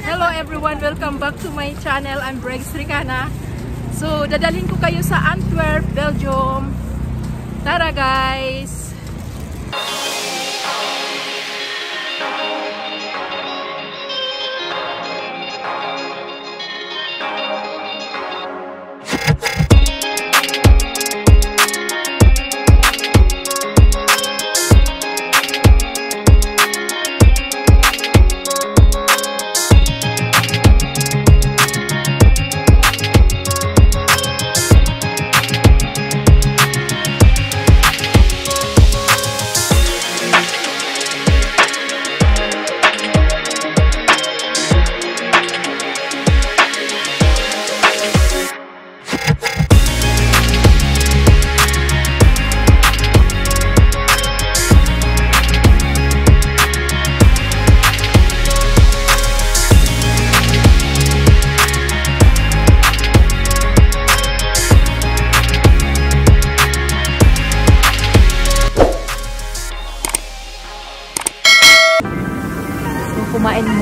Hello everyone, welcome back to my channel. I'm Bregs Ricana. So, dadalhin ko kayo sa Antwerp, Belgium. Tara guys!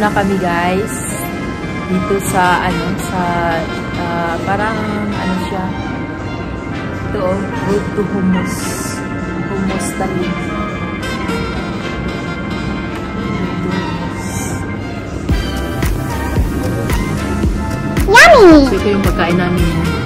Muna kami guys. Dito sa, ano, sa, ah, parang, ano siya. Ito, oh, road to hummus. Hummus talim. Yummy! So, ito yung pagkain namin.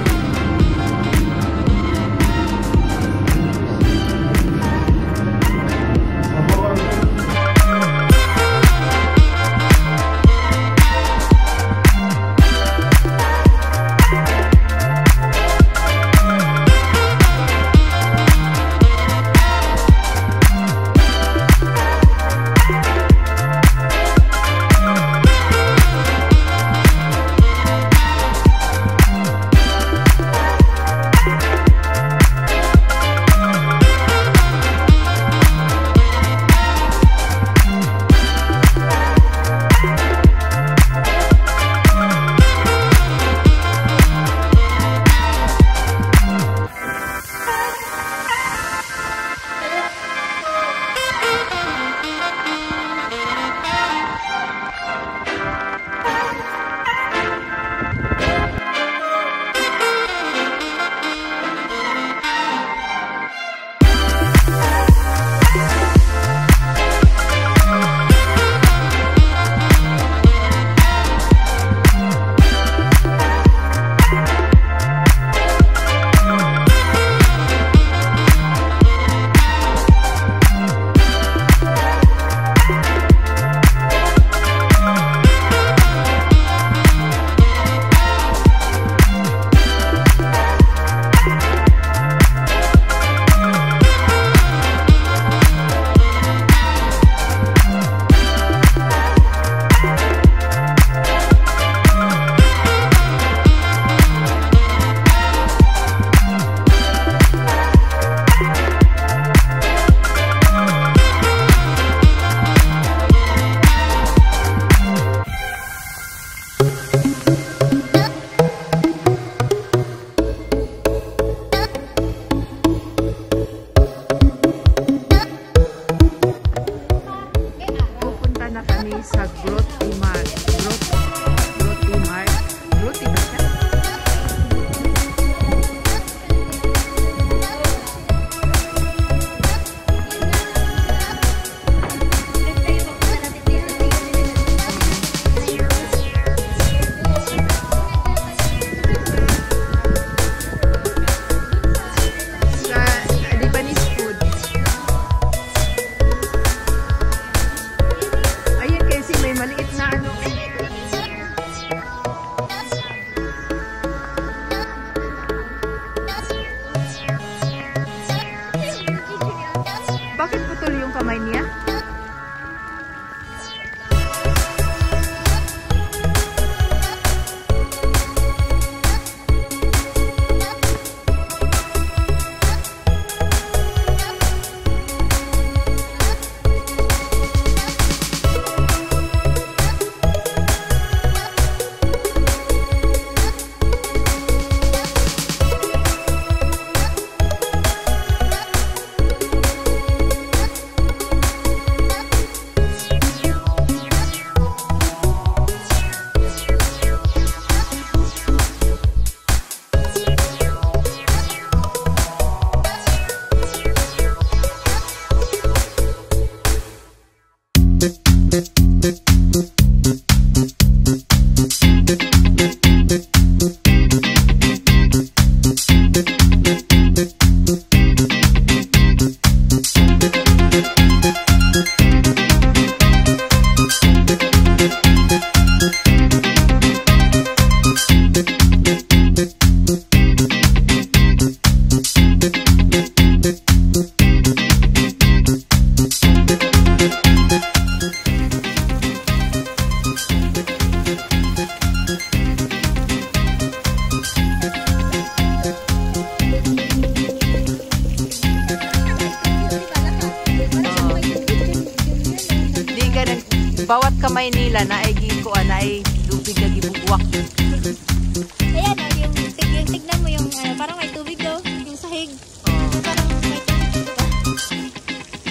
Ayan, oh, yung, tig yung tignan mo yung ano, parang may tubig daw. Yung sahig. Oh. Parang may tubig. Diba?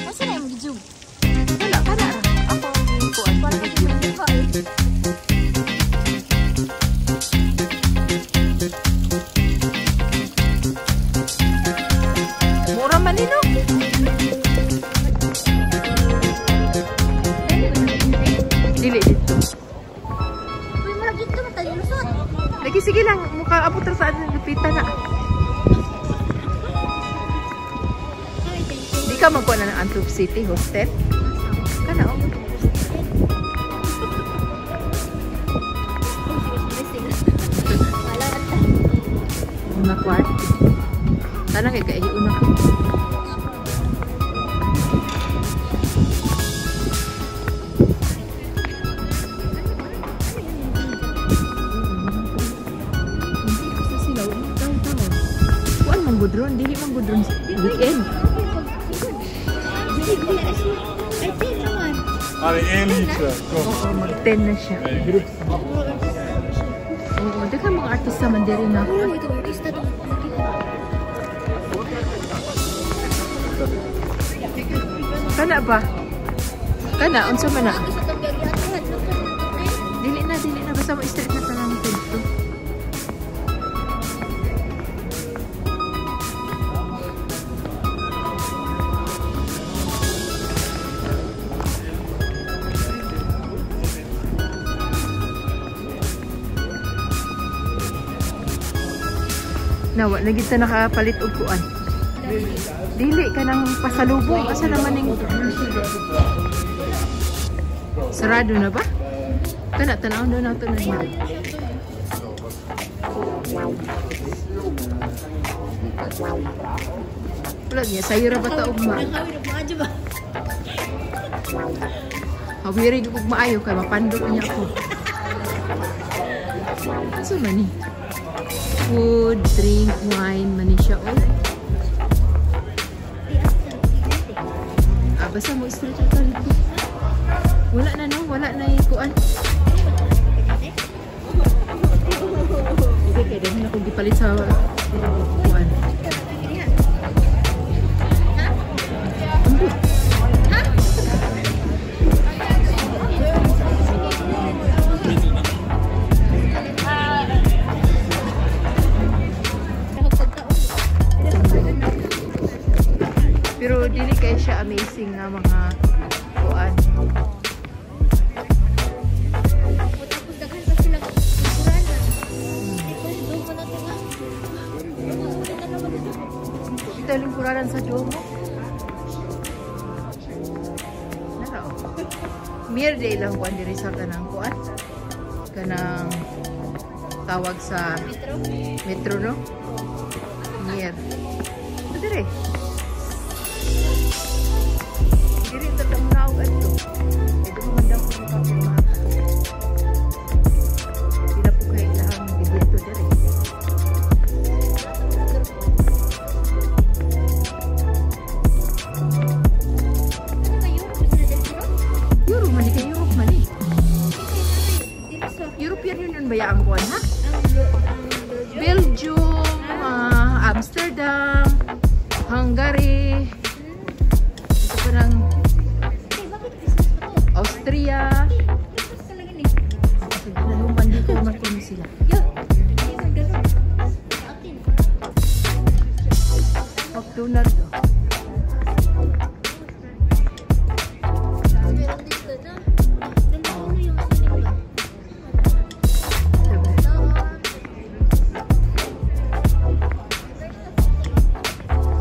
Masa na yung gijug? Wala ka na. Ako ang giko at Parang may tubig ka eh. Mura man nino. Dili sige lang mukha abot sa atin lupitan na. Ay, thank you. Di ka magkuha na ng Antwerp City Hostel? Kana oh. Wala ka Una kwart. Sana kay kay una ko. Gudron weekend. Ay, tin naman. Hadi en lite. Kom. Oo, mag-10 na siya. Oo, daghan mga artista man diri na. Oh, ito, artista to. Kana ba? Kana unsa man na? Dili na, dili na basta mo straight na Nawa, lagi ta nakapalit og kuan. Dili ka nang pasalubong asa naman ning Sarado na ba? Kana tanaw na nato na niya. Wala niya, sayo ra ba ta ugma? Hawiri gyud ug maayo kay mapandot niya ako. Asa man ni? Food, drink, wine, man siya oy. Ah, basta mo straight ka dito. Wala na no, wala na ikuan. Sige, kaya dahil ako gipalit sa Kita lingkuranan sa Jomo. Naraw. Mere day lang kuan diri sa kanang kuan. Kanang tawag sa Metro. metro no? Mere. Ito dire. Diri ito tamo na dito na. Ganda mo yung ano ba?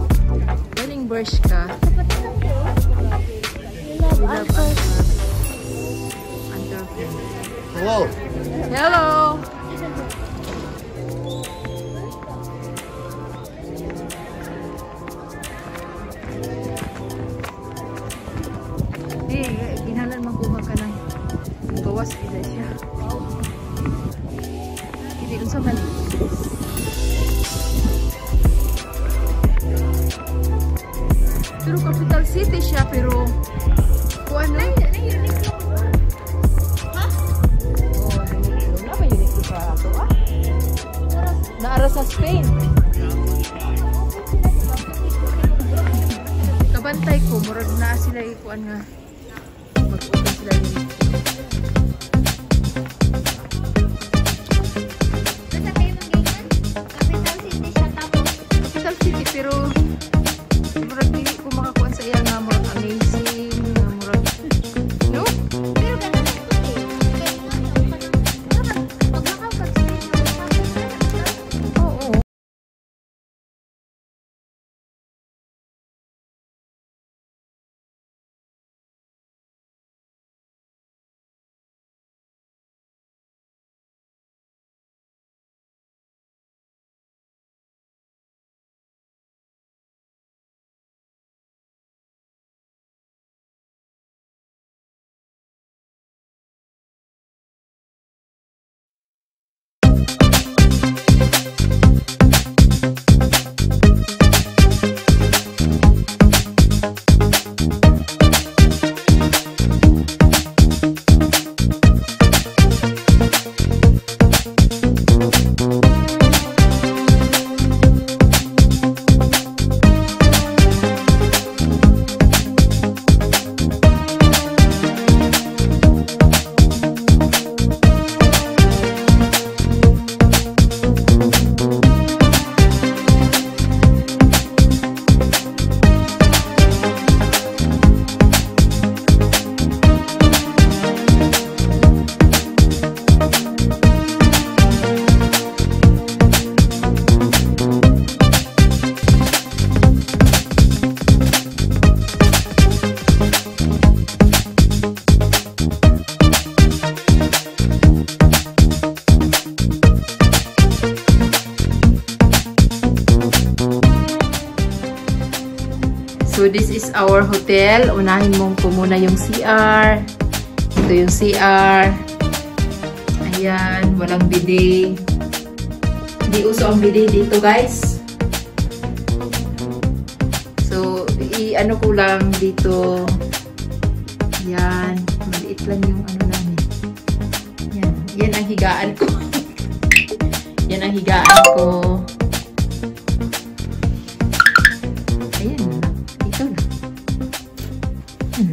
Sabi, Galing Bershka. ka. We love Antwerp. Antwerp. Hello. Hello! Di, ginalan magkuha ka ng gawas kita siya. Hindi kung sa man. Pero capital city siya, pero kung ano, Spain. Kabantay ko, murag na sila ikuan nga. Mag-utang sila dito. Hotel. Unahin mo po muna yung CR. Ito yung CR. Ayan, walang bidet. Hindi uso ang bidet dito, guys. So, i-ano ko lang dito. Yan. Maliit lang yung ano namin. Yan. Yan ang higaan ko. Yan ang higaan ko.